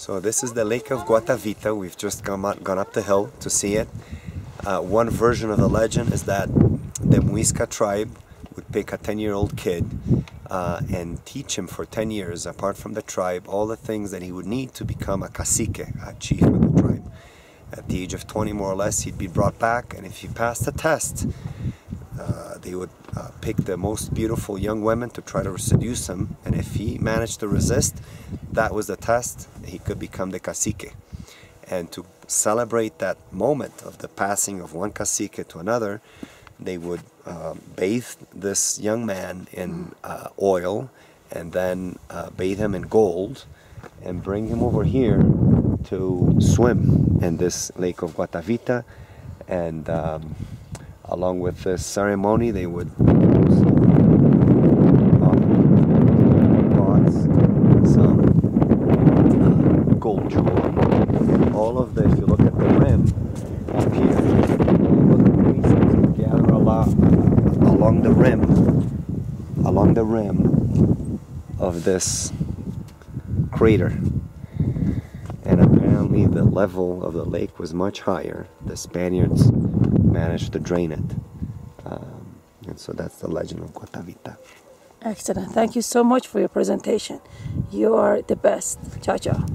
So this is the Lake of Guatavita. We've just gone up, gone up the hill to see it. Uh, one version of the legend is that the Muisca tribe would pick a 10-year-old kid uh, and teach him for 10 years, apart from the tribe, all the things that he would need to become a cacique, a chief of the tribe. At the age of 20 more or less, he'd be brought back, and if he passed the test, uh, they would uh, pick the most beautiful young women to try to seduce him, and if he managed to resist, that was the test, he could become the cacique. And to celebrate that moment of the passing of one cacique to another, they would uh, bathe this young man in uh, oil and then uh, bathe him in gold and bring him over here to swim in this lake of Guatavita. And um, along with this ceremony they would some uh, gold jewelry. all of the, if you look at the rim up here, all of the pieces would gather a lot along the rim, along the rim of this crater. Apparently the level of the lake was much higher. The Spaniards managed to drain it. Um, and so that's the legend of Guatavita. Excellent. Thank you so much for your presentation. You are the best. Ciao, ciao.